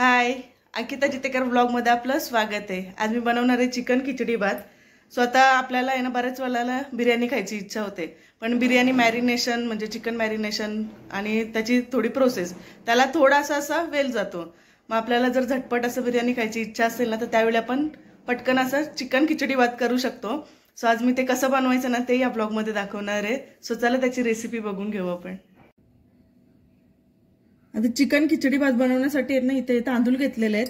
हाय अंकिता जितेकर ब्लॉगमध्ये आपलं स्वागत आहे. आज मी बनवणार आहे चिकन खिचडी भात. स्वतः आपल्याला आहे ना बऱ्याच वेळेला बिर्याणी खायची इच्छा होते. पण बिर्याणी मॅरिनेशन म्हणजे चिकन मॅरिनेशन आणि त्याची थोडी प्रोसेस त्याला थोडासा असा वेल जातो. मग आपल्याला जर झटपट असं बिर्याणी खायची इच्छा असेल ना तर त्यावेळी आपण पटकन असं चिकन खिचडी भात करू शकतो. सो आज मी ते कसं बनवायचं ना ते या ब्लॉगमध्ये दाखवणार आहे. सो चला त्याची रेसिपी बघून घेऊ आपण. आता चिकन खिचडी भात बनवण्यासाठी आहेत ना इथे तांदूळ घेतलेले आहेत.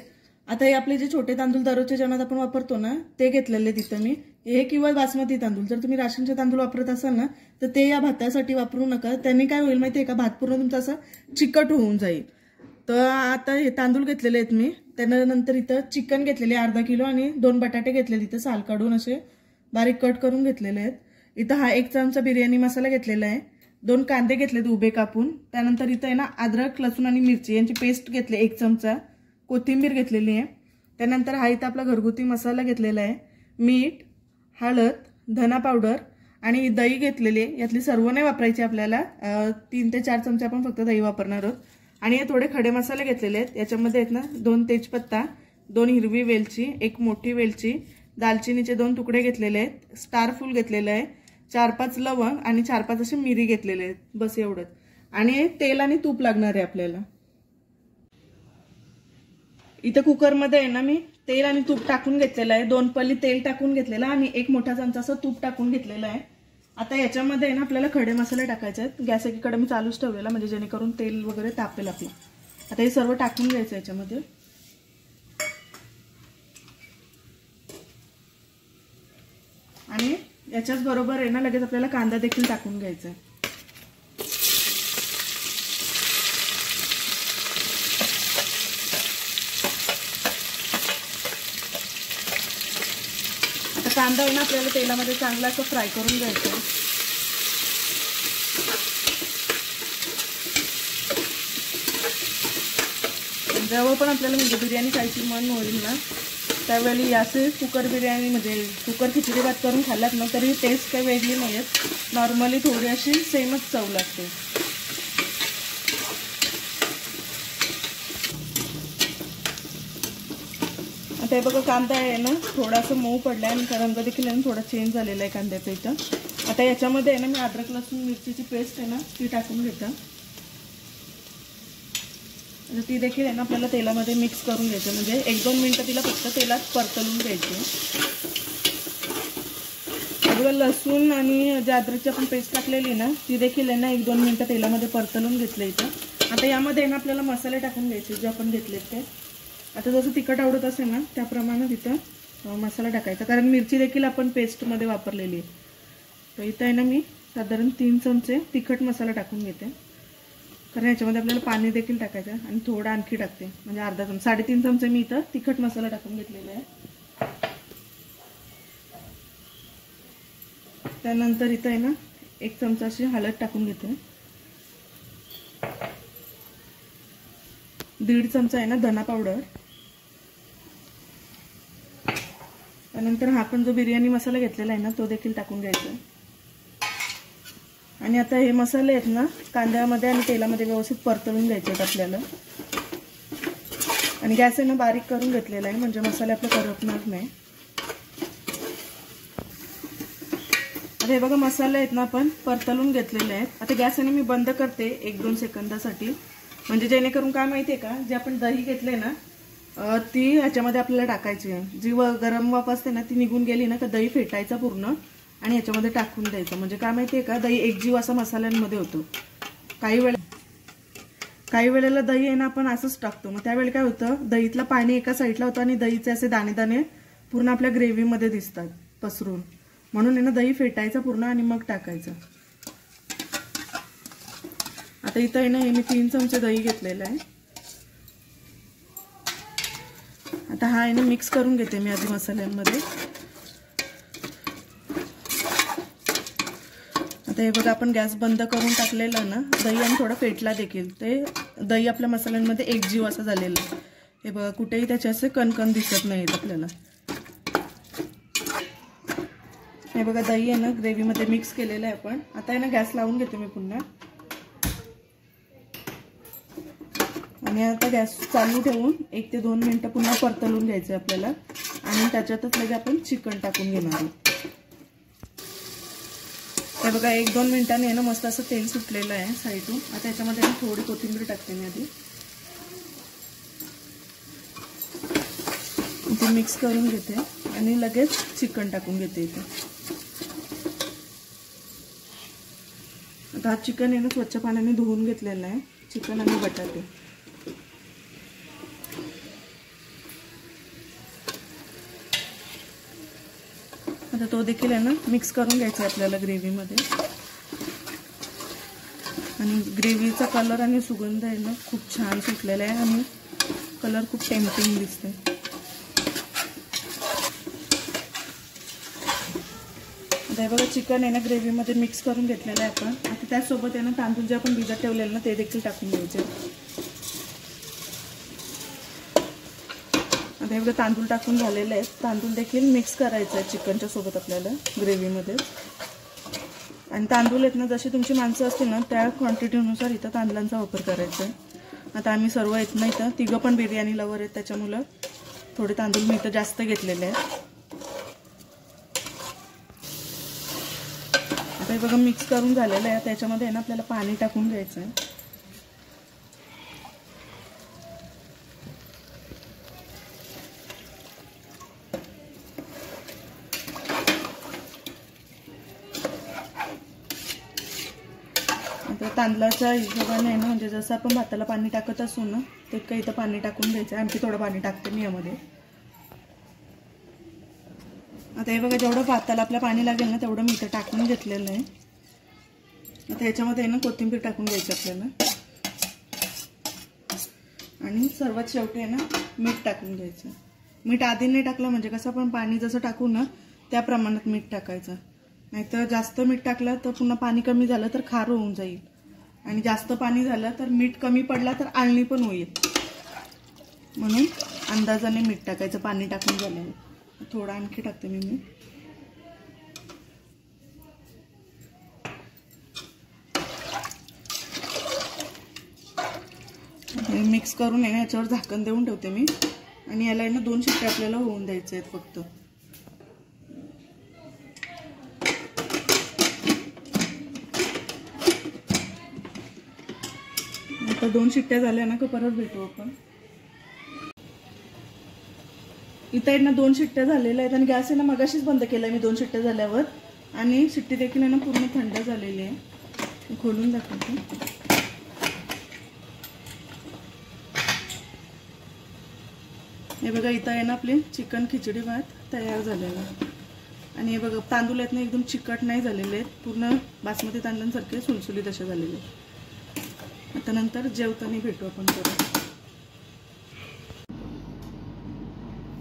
आता हे आपले जे छोटे तांदूळ दररोजच्या जेवणात आपण वापरतो ना ते घेतलेले तिथं मी. हे किंवा बासमती तांदूळ. जर तुम्ही राशनचे तांदूळ वापरत असाल ना तर ते या भातासाठी वापरू नका. त्यांनी काय होईल माहितीये का? भात पूर्ण तुमचा असं चिकट होऊन जाईल. तर आता हे तांदूळ घेतलेले आहेत मी. त्यानंतर इथं चिकन घेतलेले अर्धा किलो आणि दोन बटाटे घेतलेले इथं साल काढून असे बारीक कट करून घेतलेले आहेत. इथं हा एक चमचा बिर्याणी मसाला घेतलेला आहे. दोन कांदे घेतलेत उभे कापून. त्यानंतर इथं आहे ना अद्रक लसूण आणि मिरची. यांची पेस्ट घेतली एक चमचा. कोथिंबीर घेतलेली आहे. त्यानंतर हा इथं आपला घरगुती मसाला घेतलेला आहे. मीठ हळद धना पावडर आणि दही घेतलेली आहे. यातली सर्व नाही वापरायची आपल्याला. तीन ते चार चमचे आपण फक्त दही वापरणार आहोत. आणि हे थोडे खडे मसाले घेतलेले आहेत. याच्यामध्ये आहेत ना दोन तेजपत्ता दोन हिरवी वेलची एक मोठी वेलची दालचिनीचे दोन तुकडे घेतलेले आहेत. स्टार फूल घेतलेलं आहे. चार पाच लवंग आणि चार पाच असे मिरी घेतलेले आहेत. बस एवढंच. आणि तेल आणि तूप लागणार आहे आपल्याला. इथं कुकरमध्ये आहे ना मी तेल आणि तूप टाकून घेतलेलं आहे. दोन पल्ली तेल टाकून घेतलेलं आणि एक मोठा चमचा असं तूप टाकून घेतलेलं आहे. आता याच्यामध्ये आहे ना आपल्याला खडे मसाले टाकायचे आहेत. गॅस एकीकडे मी चालूच ठेवलेला म्हणजे जेणेकरून तेल वगैरे तापेल आपलं. आता हे सर्व टाकून घ्यायचं याच्यामध्ये. आणि याच्याच बरोबर आहे ना लगेच आपल्याला कांदा देखील टाकून घ्यायचा आहे. आता कांदा आहे ना आपल्याला तेलामध्ये चांगला असं फ्राय करून घ्यायचं जेव्हा पण आपल्याला म्हणजे बिर्याणी खायची मन होईल ना. त्यावेळी असे कुकर बिर्याणी म्हणजे कुकर खिचडी भात करून खाल्लात ना तरी टेस्ट काही वेगळी नाही आहेत नॉर्मली थोडी अशी सेमच चव लागते. आता हे बघा कांदा आहे ना थोडासा मऊ पडला आहे आणि रंग देखील आहे थोडा चेंज झालेला आहे कांद्याचा इथं. आता याच्यामध्ये आहे ना मी अद्रक लसूण मिरचीची पेस्ट आहे ना ती टाकून घेतं. म्हणजे ती देखील आहे ना आपल्याला तेलामध्ये मिक्स करून घ्यायचं. म्हणजे एक दोन मिनटं तिला फक्त तेलात परतलून घ्यायची. बघा लसूण आणि जे अद्रकची आपण पेस्ट टाकलेली ना ती देखील आहे ना एक दोन मिनटं तेलामध्ये परतलून घेतलं इथं. आता यामध्ये आहे ना आपल्याला मसाले टाकून घ्यायचे जे आपण घेतलेत ते. आता जसं तिखट आवडत असेल ना त्याप्रमाणे तिथं मसाला टाकायचा. कारण मिरची देखील आपण पेस्टमध्ये वापरलेली आहे. तर इथं आहे ना मी साधारण तीन चमचे तिखट मसाला टाकून घेते. कारण याच्यामध्ये आपल्याला पाणी देखील टाकायचं आणि थोडं आणखी टाकते. म्हणजे अर्धा चमचा. साडेतीन चमचे मी इथं तिखट मसाला टाकून घेतलेला आहे. त्यानंतर इथं आहे ना एक चमचा अशी हळद टाकून घेते. दीड चमचा आहे ना धना पावडर. त्यानंतर हा पण जो बिर्याणी मसाला घेतलेला आहे ना तो देखील टाकून घ्यायचा. आणि आता हे मसाले आहेत ना कांद्यामध्ये आणि तेलामध्ये व्यवस्थित परतळून घ्यायचे आहेत आपल्याला. आणि गॅस आहे ना बारीक करून घेतलेला आहे म्हणजे मसाले आपलं करपणार नाही. आता हे बघा मसाले आहेत ना आपण परतळून घेतलेले आहेत. आता गॅस आणि मी बंद करते एक दोन सेकंदासाठी. म्हणजे जेणेकरून काय माहितीये का जे आपण दही घेतले ना ती ह्याच्यामध्ये आपल्याला टाकायची आहे. जी गरम वाफ असते ना ती निघून गेली ना तर दही फेटायचा पूर्ण. आणि याच्यामध्ये टाकून द्यायचं. म्हणजे काय माहितीये का दही एकजीव असा मसाल्यांमध्ये होतो. काही वेळा काही वेळेला दही आहे ना आपण असंच टाकतो. मग त्यावेळी काय होतं दहीतलं पाणी एका साईडला होतं आणि दहीचे असे दाणे दाणे पूर्ण आपल्या ग्रेव्हीमध्ये दिसतात पसरून. म्हणून आहे ना दही फेटायचं पूर्ण आणि मग टाकायचं. आता इथं आहे ना हे मी तीन चमचे दही घेतलेलं आहे. आता हा आहे ना मिक्स करून घेते मी आधी मसाल्यांमध्ये. आता हे बघा आपण गॅस बंद करून टाकलेला ना दही आणि थोडं फेटला देखील. ते दही आपल्या मसाल्यांमध्ये एक जीव असं झालेलं आहे. हे बघा कुठेही त्याचे असे कणकण दिसत नाहीत आपल्याला. हे बघा दही आहे ना ग्रेव्हीमध्ये मिक्स केलेलं आहे आपण. आता आहे ना गॅस लावून घेते मी पुन्हा. आणि आता गॅस चालू ठेवून एक ते दोन मिनटं पुन्हा परतलून घ्यायचं आपल्याला. आणि त्याच्यातच लगे आपण चिकन टाकून घेणार आहोत. हे बघा एक दोन मिनिटांनी आहे ना मस्त असं तेल सुटलेलं आहे साईडून. आता याच्यामध्ये मी थोडी कोथिंबीर टाकते मी आधी. इथे मिक्स करून घेते आणि लगेच चिकन टाकून घेते इथे. आता हा चिकन आहे ना स्वच्छ पाण्याने धुवून घेतलेला आहे. चिकन आणि बटाटे. तो देखील आहे ना मिक्स करून घ्यायचा आहे आपल्याला ग्रेव्हीमध्ये आणि ग्रेव्हीचा कलर आणि सुगंध आहे ना खूप छान सुटलेला आहे आणि कलर खूप टेम्पिंग दिसते आता बघा चिकन आहे ना ग्रेव्हीमध्ये मिक्स करून घेतलेलं आहे आपण. आता त्यासोबत आहे ना तांदूळ जे आपण भिजत ठेवलेलं ना ते देखील टाकून घ्यायचे. आता एवढे तांदूळ टाकून झालेले आहेत. तांदूळ देखील मिक्स करायचं आहे चिकनच्या सोबत आपल्याला ग्रेव्हीमध्ये आणि तांदूळ आहेत ना जशी तुमची माणसं असतील ना त्या क्वांटिटीनुसार इथं तांदळांचा वापर करायचा आहे. आता आम्ही सर्व येत नाही इथं तिघं पण बिर्याणी लवर आहेत त्याच्यामुळं थोडे तांदूळ मी इथं जास्त घेतलेले आहेत. आता हे बघा मिक्स करून झालेलं आहे. त्याच्यामध्ये आहे ना आपल्याला पाणी टाकून घ्यायचं आहे. आता तांदळाच्या हिशोबाने आहे ना म्हणजे जसं आपण भाताला पाणी टाकत असू ना तितकं इथं पाणी टाकून द्यायचं आणखी थोडं पाणी टाकते मी यामध्ये. आता हे बघा जेवढं भाताला आपल्या पाणी लागेल ना तेवढं मी इथं टाकून घेतलेलं आहे. आता ह्याच्यामध्ये आहे ना कोथिंबीर टाकून द्यायची आपल्याला. आणि सर्वात शेवटी आहे ना मीठ टाकून घ्यायचं. मीठ आधी नाही टाकलं म्हणजे कसं आपण पाणी जसं टाकू ना त्या प्रमाणात मीठ टाकायचं. नाहीतर जास्त मीठ टाकलं तर पुन्हा पाणी कमी झालं तर खार होऊन जाईल. आणि जास्त पाणी झालं तर मीठ कमी पडला तर आळणी पण होईल. म्हणून अंदाजाने मीठ टाकायचं पाणी टाकून झाल्यावर थोडं आणखी टाकते मी मीठ. मिक्स करून आहे ना याच्यावर झाकण देऊन ठेवते मी. आणि याला आहे ना दोन शिट्टे आपल्याला होऊन द्यायचे आहेत फक्त. आता दोन शिट्ट्या झाल्या ना का परत भेटू आपण? इथं आहे ना दोन शिट्ट्या झालेल्या आहेत आणि गॅस आहे ना मगाशीच बंद केला मी दोन शिट्ट्या झाल्यावर. आणि शिट्टी देखील आहे ना पूर्ण थंड झालेली आहे. खोलून दाखवते. हे बघा इथं आहे ना आपली चिकन खिचडी भात तयार झालेला. आणि हे बघा तांदूळ आहेत ना एकदम चिकट नाही झालेले आहेत. पूर्ण बासमती तांदळांसारखे सुलसुलीत असे झालेले आहेत. आता नंतर जेवताना भेटू आपण परत.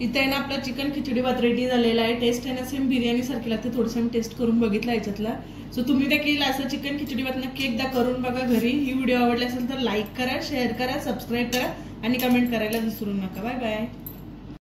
इथे आहे ना आपला चिकन खिचडी भात रेडी झालेला आहे. टेस्ट आहे ना सेम बिर्याणी सारखी लागते थोडंसं टेस्ट करून बघितला याच्यातला. सो तुम्ही देखील असं चिकन खिचडी भात नक्की एकदा करून बघा घरी. ही व्हिडिओ आवडली असेल तर लाईक करा शेअर करा सबस्क्राईब करा आणि कमेंट करायला विसरू नका. Bye bye